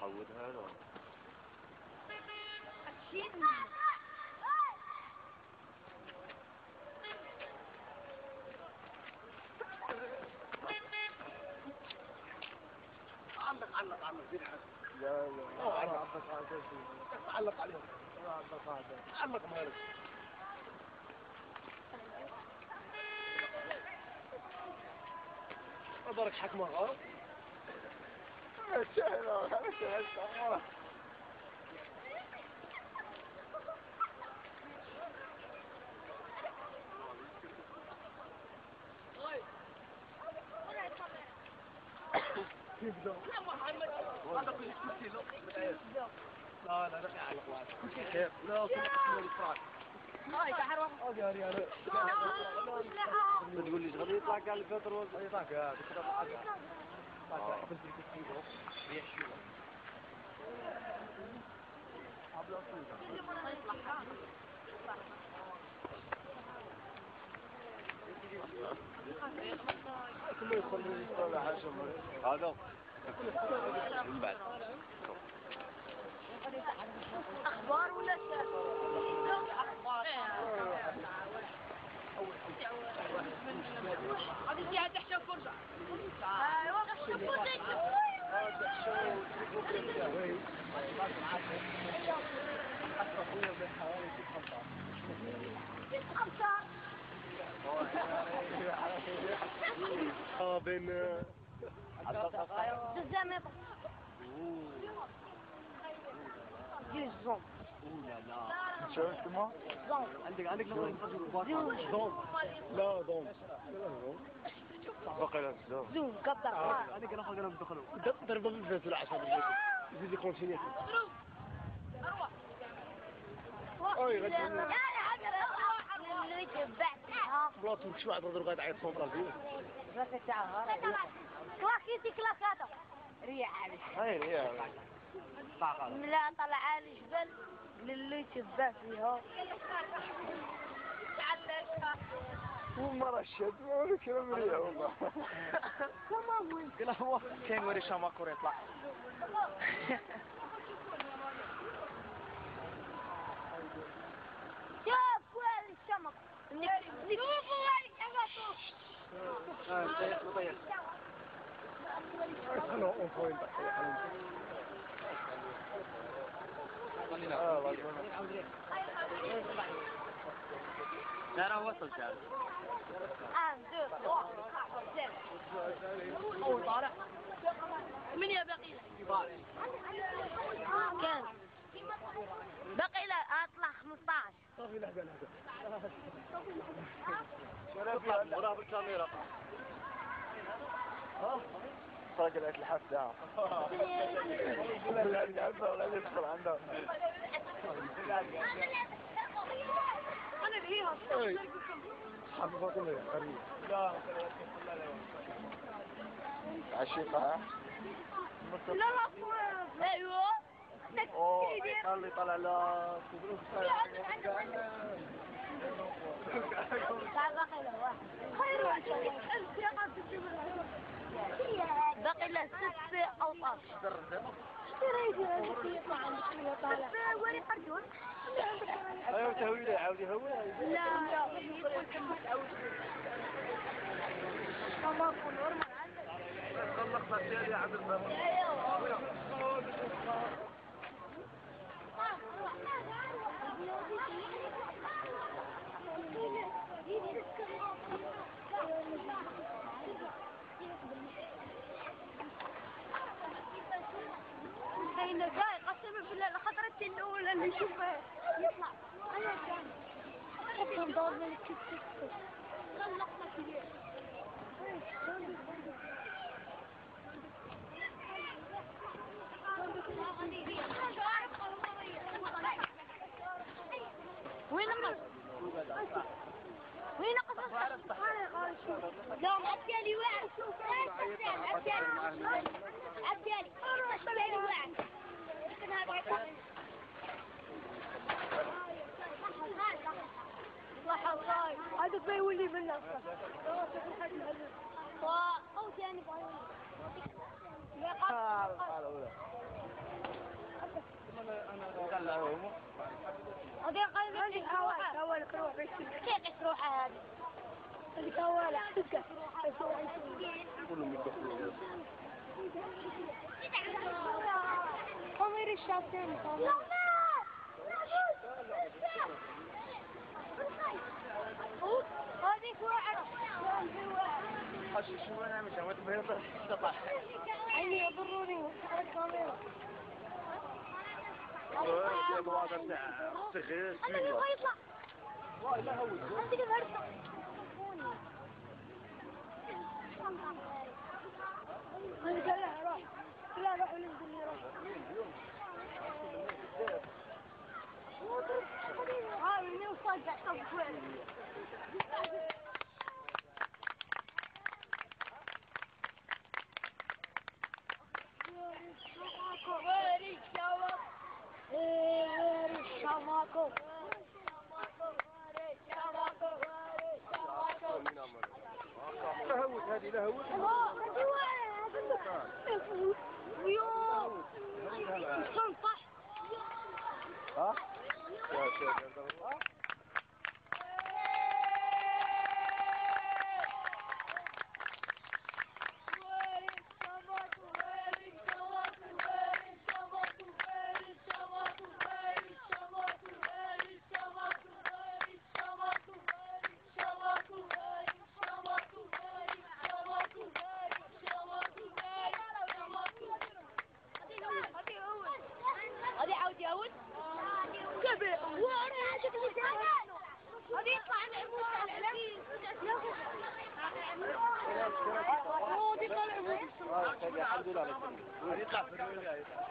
حودها له عندك علق علق زين حاجة لا لا أوه، علق. عندك حاجة علق عليهم. عندك حاجة علق مالك أبارك حكمة. غلط لا لا لا لا حاجة هذا من بعد أخبار ولا أخبار هذه فيها تحشى فرصة آه بين شو اسمه؟ عندك عندك نظرة لا ضم بقي لك زوم زوم قطع. عندك نظرة قلم دخلوا. ضربة بالفيس العشاء يزيد يكون شنية أوي، غد- بلاطو مش واحد ضرب قاعد عيط صوت راسي كلاكيتي كلاكاتا ريح عليك هاي هي لا طلع على الجبل للي تبع فيها. مرة الشد ولا كلام ريح والله. قال هو. كان وري شاماكور يطلع شوف وين السمك شوفوا وين السمك لا لا وصل شاب ان دو أو طالع من يا بقي كان بقي له اطلع 15 صافي لحقه لحقه وراه بالكاميرا طلق لك الحفة ولا الحفة ولا يدخل عنده أنا فيها حبيب فاطمه يا قريب عشيقة ها لا لا أيوه. اوه خلي طلع لا بقي له ست أوطان. تهويله عاود يهوي لا بين نشوفها يطلع وين القص؟ وين القصص؟ لا ما تكالي واحد عبدالي عبدالي واعد لكن هذا صح الله هذا بيولي من أصلا أو ثاني هذه قلبي هذه هوالك روح كيف روحها هذه هذيك هوالك كلهم يدخلوا خمير الشاطين شو أنا مش عملت بهذا تطلع عيني يضروني بتاع سخير أنا يبغى يطلع انت اللي برطع أنا لا روح لا روح وننزل لي روح ها مني وصدع طب وين وين الشوق وين الشوق لهوت ويوم صح ها يا شيخ هذه عاود يعود كبر وأنا شكلي هذه يطلع عن هذه طلع الحمد لله يطلع في الرؤيا يطلع